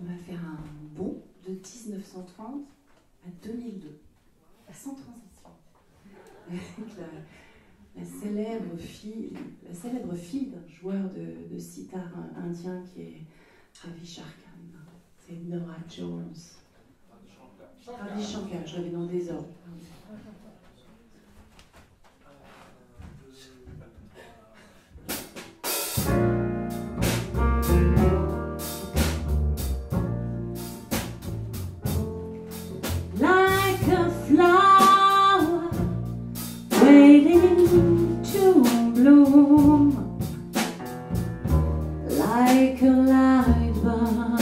on va faire un bond de 1930 à 2002, sans transition, avec la, célèbre fille, la célèbre d'un joueur de, de sitar indien qui est Ravi Shankar. C'est Nora Jones. Ravi Shankar, je l'avais dans des ordres. like a light bulb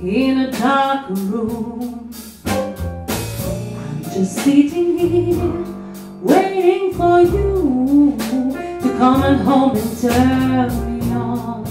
in a dark room. I'm just sitting here waiting for you to come and home and turn me on.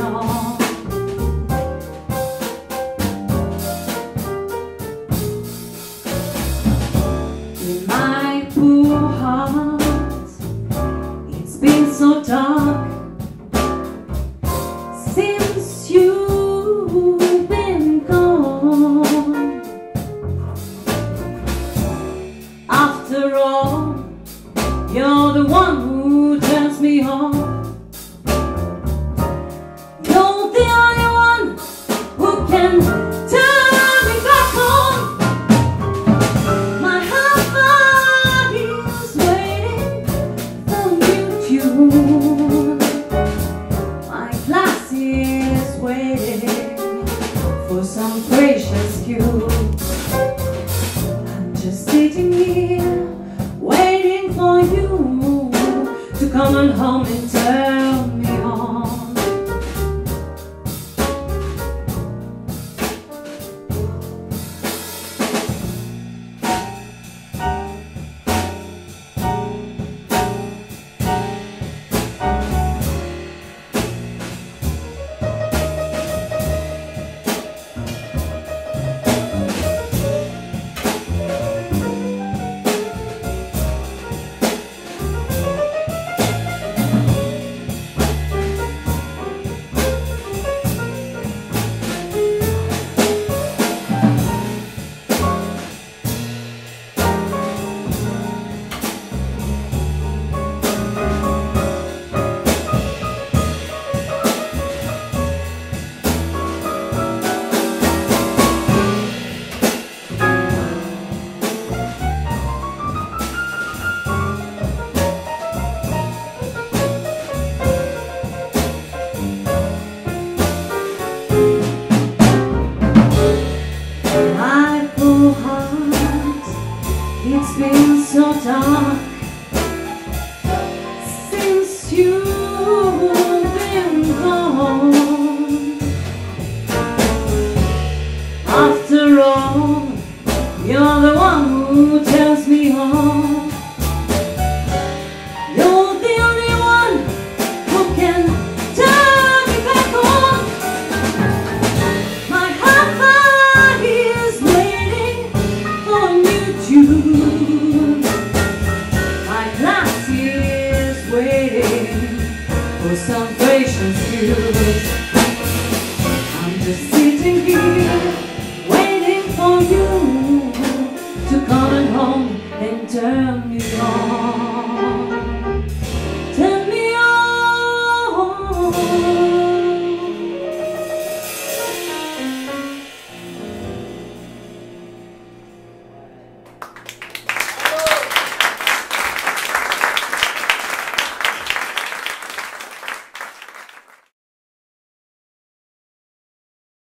on. waiting for some gracious cue. I'm just sitting here waiting for you to come on home and turn. for some patience, skills. I'm just sitting here waiting for you to come home and turn me on.